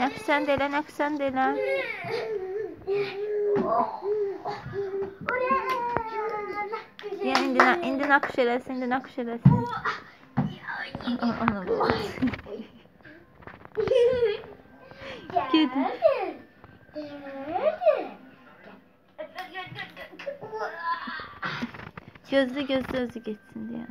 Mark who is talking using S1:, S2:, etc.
S1: Nəqsən də elə, nəqsən də elə. Ya indi, na- indi nakış eləsin, indi nakış eləsin. O- Onu bu. Gidin. Gözlü gözlü özü geçsin diye.